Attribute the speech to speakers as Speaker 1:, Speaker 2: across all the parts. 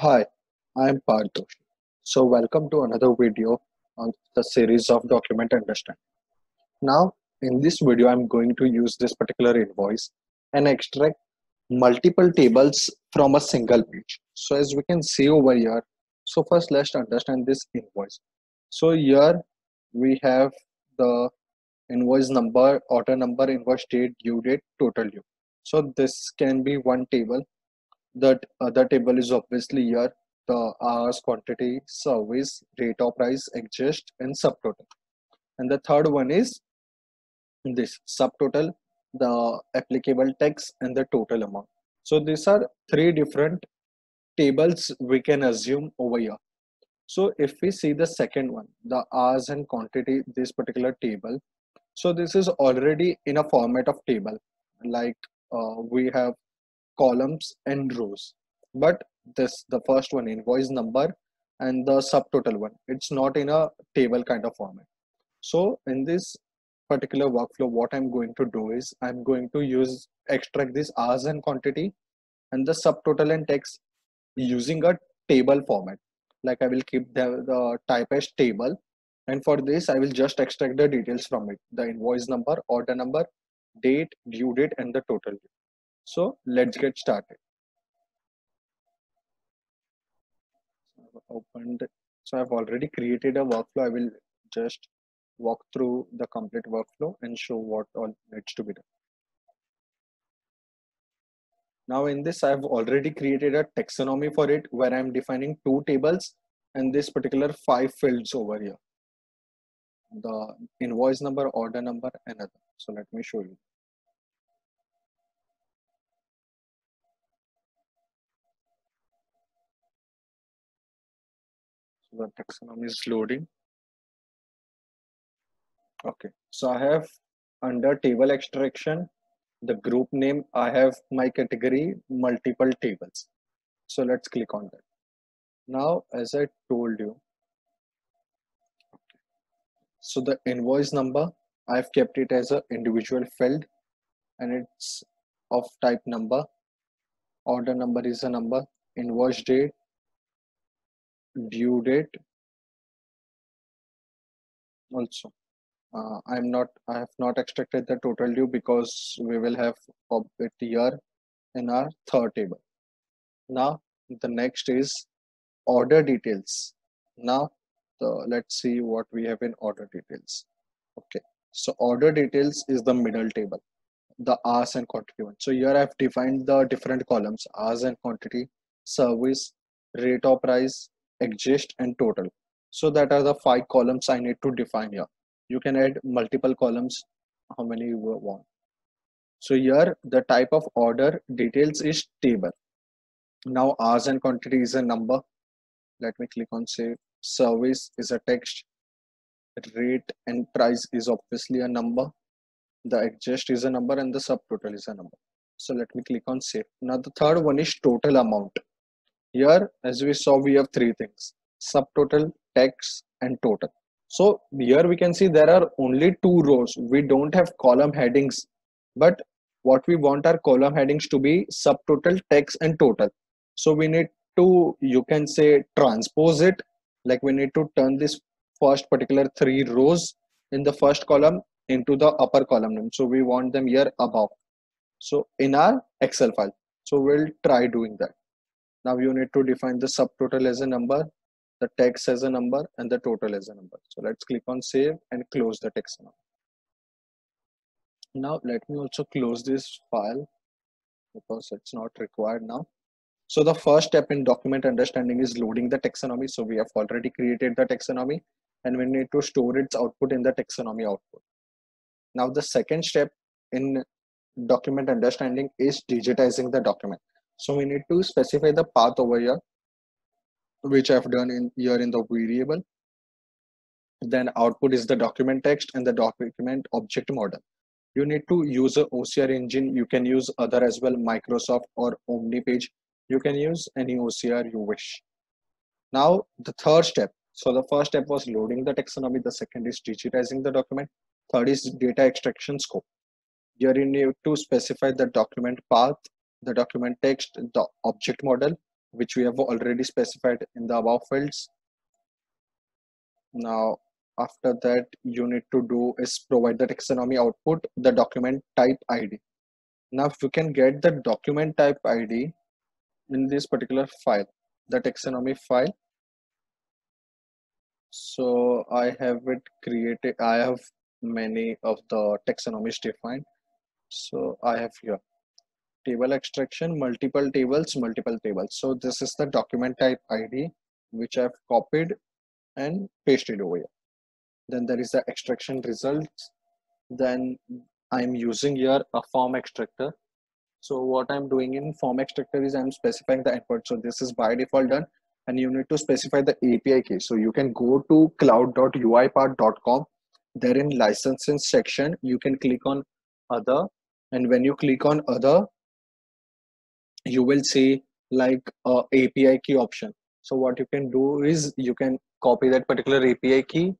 Speaker 1: Hi, I'm Parth Doshi. So welcome to another video on the series of document understanding. Now, in this video, I'm going to use this particular invoice and extract multiple tables from a single page. So as we can see over here, so first let's understand this invoice. So here we have the invoice number, order number, invoice date, due date, total due. So this can be one table that other table is obviously here. The hours quantity service rate of price adjust and subtotal. And the third one is this subtotal the applicable tax and the total amount. So these are three different tables we can assume over here. So if we see the second one the hours and quantity this particular table. So this is already in a format of table. Like uh, we have columns and rows. But this the first one invoice number and the subtotal one. It's not in a table kind of format. So in this particular workflow what i'm going to do is i'm going to use extract this hours and quantity and the subtotal and text using a table format. Like i will keep the, the type as table and for this i will just extract the details from it. The invoice number order number date due date and the total so let's get started. opened, so I've already created a workflow. I will just walk through the complete workflow and show what all needs to be done. Now in this, I've already created a taxonomy for it where I'm defining two tables and this particular five fields over here. The invoice number, order number, another. So let me show you. The taxonomy is loading. Okay, so I have under table extraction, the group name, I have my category multiple tables. So let's click on that. Now, as I told you, so the invoice number, I've kept it as an individual field and it's of type number. Order number is a number. Invoice date due date also. Uh, i'm not i have not extracted the total due because we will have it here in our third table. Now the next is order details. Now the, let's see what we have in order details. Okay so order details is the middle table the hours and quantity one. So here i've defined the different columns hours and quantity service rate or price adjust and total. So that are the five columns i need to define here. You can add multiple columns how many you want. So here the type of order details is table. Now hours and quantity is a number. Let me click on save. Service is a text. Rate and price is obviously a number. The adjust is a number and the subtotal is a number. So let me click on save. Now the third one is total amount here, as we saw, we have three things, subtotal, tax, and total. So here we can see there are only two rows. We don't have column headings, but what we want our column headings to be subtotal, tax, and total. So we need to, you can say transpose it, like we need to turn this first particular three rows in the first column into the upper column name. So we want them here above. So in our Excel file. So we'll try doing that. Now you need to define the subtotal as a number, the text as a number, and the total as a number. So let's click on save and close the taxonomy. Now let me also close this file because it's not required now. So the first step in document understanding is loading the taxonomy. So we have already created the taxonomy and we need to store its output in the taxonomy output. Now the second step in document understanding is digitizing the document. So we need to specify the path over here, which I've done in here in the variable. Then output is the document text and the document object model. You need to use a OCR engine. You can use other as well, Microsoft or OmniPage. You can use any OCR you wish. Now the third step. So the first step was loading the taxonomy. The second is digitizing the document. Third is data extraction scope. Here you need to specify the document path the document text, the object model, which we have already specified in the above fields. Now after that you need to do is provide the taxonomy output the document type id now if you can get the document type id in this particular file the taxonomy file. So i have it created i have many of the taxonomies defined. So i have here table extraction multiple tables multiple tables. So this is the document type id which i've copied and pasted over here. Then there is the extraction results. Then i'm using here a form extractor. So what i'm doing in form extractor is i'm specifying the input. So this is by default done and you need to specify the api key. So you can go to cloud.uipath.com there in licenses section you can click on other and when you click on other you will see like a api key option. So what you can do is you can copy that particular api key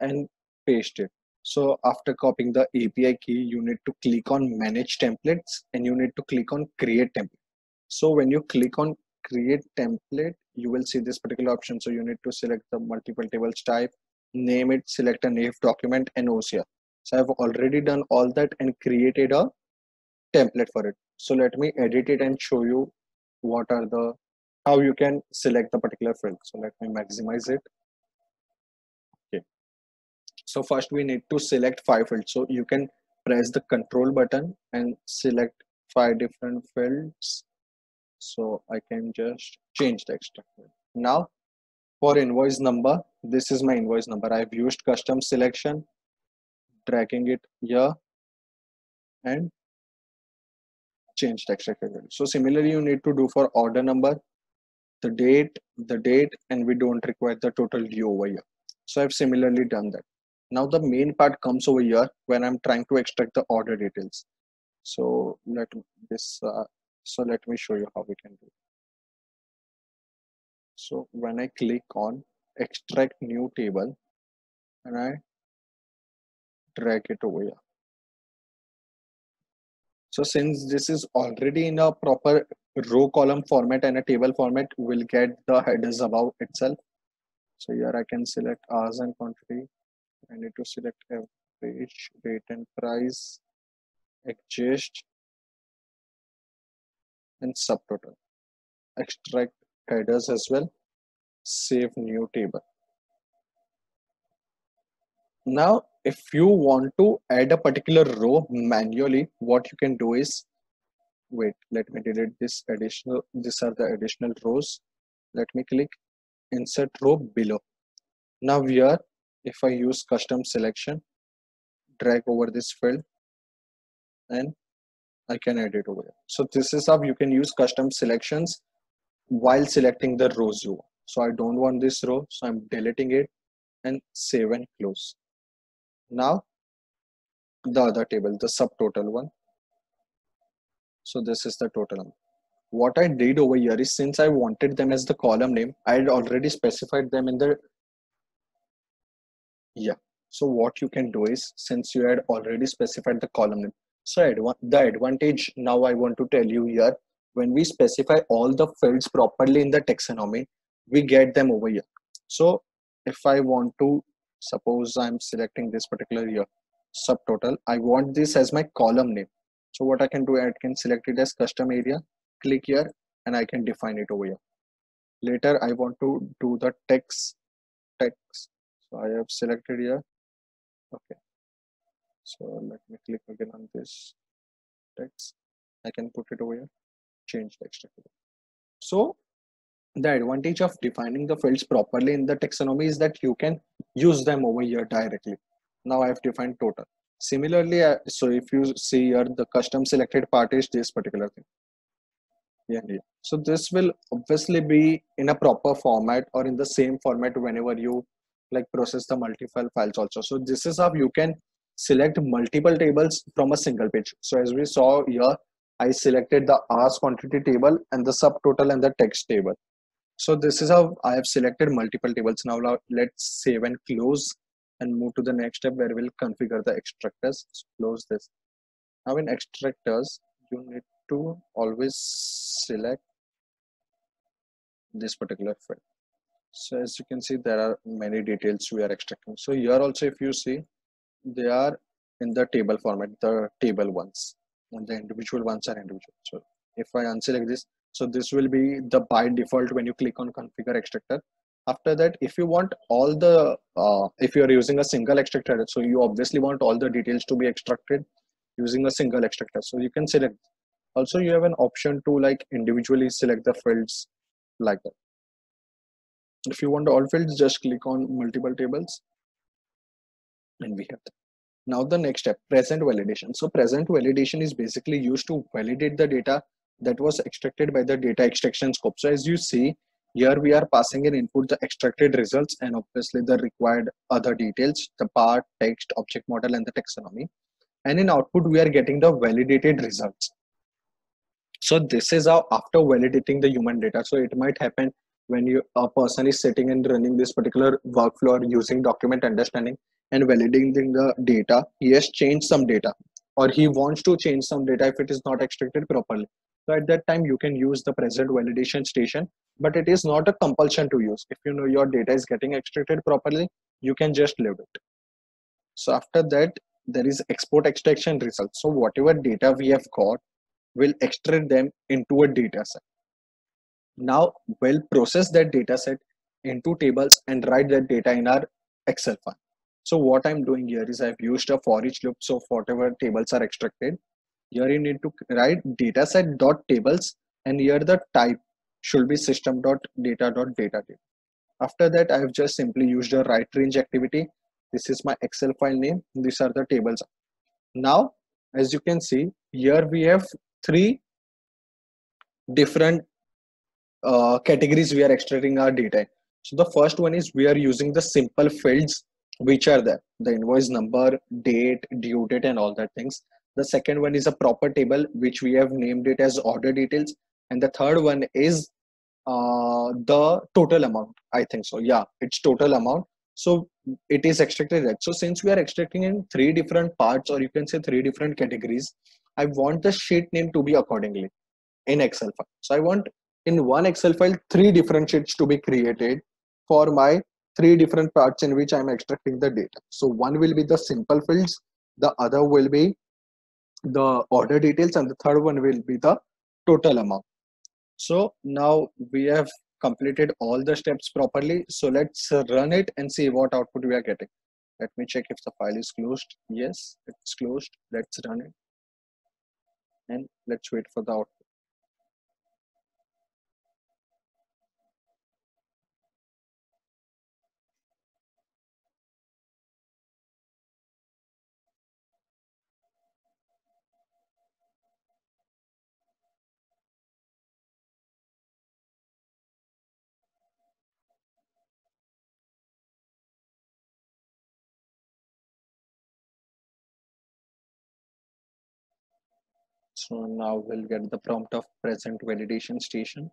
Speaker 1: and paste it. So after copying the api key you need to click on manage templates and you need to click on create template. So when you click on create template you will see this particular option. So you need to select the multiple tables type name it select a naive document and ocr so i've already done all that and created a template for it so let me edit it and show you what are the how you can select the particular field. So let me maximize it. Okay. So first we need to select five fields. So you can press the control button and select five different fields. So i can just change the extract now for invoice number this is my invoice number. I've used custom selection dragging it here and change the extract so similarly you need to do for order number the date the date and we don't require the total due over here. So i've similarly done that. Now the main part comes over here when i'm trying to extract the order details. So let this uh, so let me show you how we can do. So when I click on extract new table and I drag it over here. So since this is already in a proper row column format and a table format, we'll get the headers above itself. So here I can select hours and quantity. I need to select average, date and price, adjust, and subtotal. Extract headers as well save new table now if you want to add a particular row manually what you can do is wait let me delete this additional these are the additional rows let me click insert row below now here if i use custom selection drag over this field and i can edit over here so this is how you can use custom selections while selecting the rows you want. So I don't want this row, so I'm deleting it and save and close. Now the other table, the subtotal one. So this is the total What I did over here is since I wanted them as the column name, I had already specified them in the yeah. So what you can do is since you had already specified the column name. So the advantage now I want to tell you here when we specify all the fields properly in the taxonomy we get them over here so if i want to suppose i'm selecting this particular year subtotal i want this as my column name. So what i can do i can select it as custom area click here and i can define it over here. Later i want to do the text text. So i have selected here. Okay. So let me click again on this text. I can put it over here. Change extractable. So the advantage of defining the fields properly in the taxonomy is that you can use them over here directly. Now I have defined total. Similarly, uh, so if you see here, the custom selected part is this particular thing. Yeah, yeah. So this will obviously be in a proper format or in the same format whenever you like process the multiple files also. So this is how you can select multiple tables from a single page. So as we saw here, I selected the hours quantity table and the subtotal and the text table. So this is how I have selected multiple tables. Now let's save and close and move to the next step where we'll configure the extractors. So close this. Now in extractors, you need to always select this particular field. So as you can see, there are many details we are extracting. So here also, if you see, they are in the table format, the table ones, and the individual ones are individual. So if I unselect this, so this will be the by default when you click on configure extractor. After that, if you want all the, uh, if you are using a single extractor, so you obviously want all the details to be extracted using a single extractor. So you can select. Also, you have an option to like individually select the fields like that if you want all fields just click on multiple tables and we have that. now the next step present validation so present validation is basically used to validate the data that was extracted by the data extraction scope. So as you see here we are passing in input the extracted results and obviously the required other details the part text object model and the taxonomy. And in output we are getting the validated results. So this is how after validating the human data so it might happen when you a person is sitting and running this particular workflow or using document understanding and validating the data he has changed some data or he wants to change some data if it is not extracted properly so at that time you can use the present validation station but it is not a compulsion to use if you know your data is getting extracted properly you can just leave it so after that there is export extraction results so whatever data we have got will extract them into a data set now we'll process that data set into tables and write that data in our Excel file. So what I'm doing here is I've used a for each loop. So whatever tables are extracted, here you need to write dataset dot tables and here the type should be system dot data dot data table. After that, I've just simply used a write range activity. This is my Excel file name. These are the tables. Now, as you can see, here we have three different uh, categories we are extracting our data. So the first one is we are using the simple fields which are there, the invoice number, date, due date and all that things. The second one is a proper table which we have named it as order details. And the third one is uh, the total amount. I think so. Yeah, it's total amount. So it is extracted that. So since we are extracting in three different parts or you can say three different categories, I want the sheet name to be accordingly in Excel file. So I want in one Excel file three different sheets to be created for my three different parts in which I'm extracting the data. So one will be the simple fields, the other will be the order details, and the third one will be the total amount. So now we have completed all the steps properly. So let's run it and see what output we are getting. Let me check if the file is closed. Yes, it's closed. Let's run it. And let's wait for the output. So now we'll get the prompt of present validation station.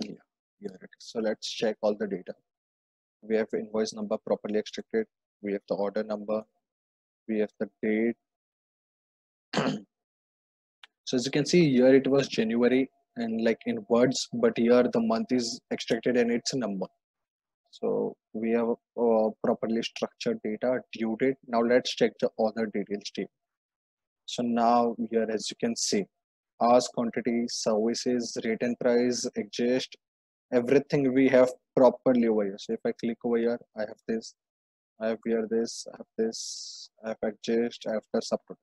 Speaker 1: Yeah, here it is. So let's check all the data. We have invoice number properly extracted. We have the order number. We have the date. so as you can see here, it was January and like in words, but here the month is extracted and it's a number. So we have uh, properly structured data due date. Now let's check the other details table. So now here, as you can see, ask quantity, services, rate and price, exist, everything we have properly over here. So if I click over here, I have this, I have here this, I have this, I have adjust, I have the subtotal.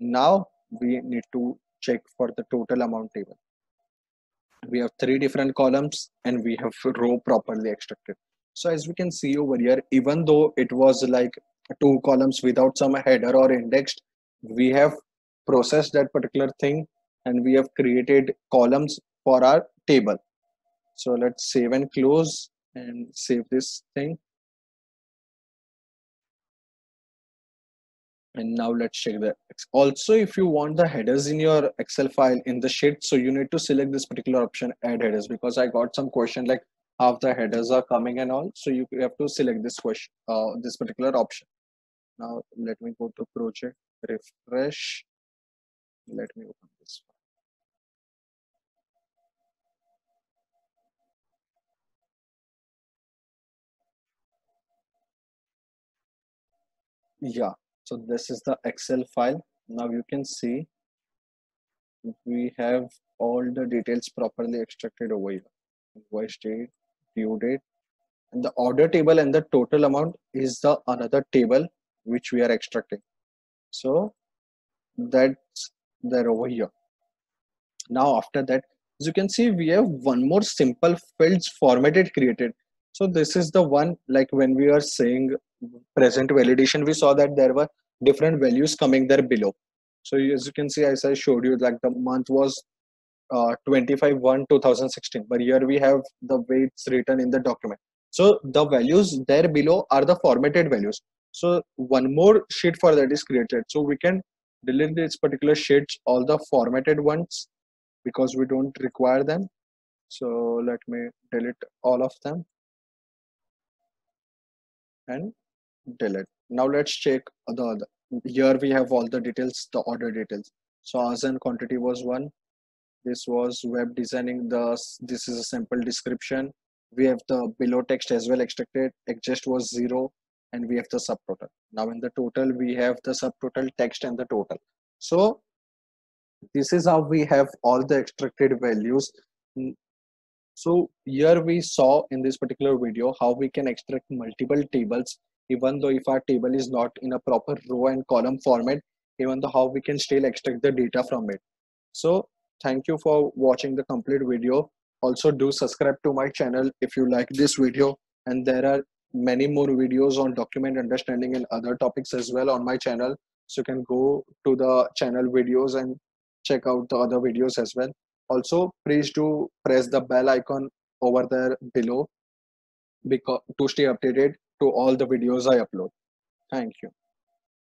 Speaker 1: Now we need to check for the total amount table we have three different columns and we have row properly extracted so as we can see over here even though it was like two columns without some header or indexed we have processed that particular thing and we have created columns for our table. So let's save and close and save this thing. And now let's check that also if you want the headers in your excel file in the sheet so you need to select this particular option add headers because i got some question like how the headers are coming and all. So you have to select this question uh, this particular option. Now let me go to project refresh. Let me open this one. yeah so this is the excel file. Now you can see we have all the details properly extracted over here. Invoice date due date and the order table and the total amount is the another table which we are extracting. So that's there over here. Now after that as you can see we have one more simple fields formatted created. So this is the one like when we are saying present validation we saw that there were different values coming there below. So as you can see as i showed you like the month was uh, 25 1 2016 but here we have the weights written in the document. So the values there below are the formatted values. So one more sheet for that is created. So we can delete these particular sheets all the formatted ones because we don't require them. So let me delete all of them and delete. Now let's check the other. Here we have all the details the order details. So as and quantity was one this was web designing the this is a simple description. We have the below text as well extracted. Adjust was zero and we have the subtotal. Now in the total we have the subtotal text and the total. So this is how we have all the extracted values. Mm. So here we saw in this particular video how we can extract multiple tables even though if our table is not in a proper row and column format even though how we can still extract the data from it. So thank you for watching the complete video. Also do subscribe to my channel if you like this video. And there are many more videos on document understanding and other topics as well on my channel. So you can go to the channel videos and check out the other videos as well. Also please do press the bell icon over there below because to stay updated to all the videos i upload. Thank you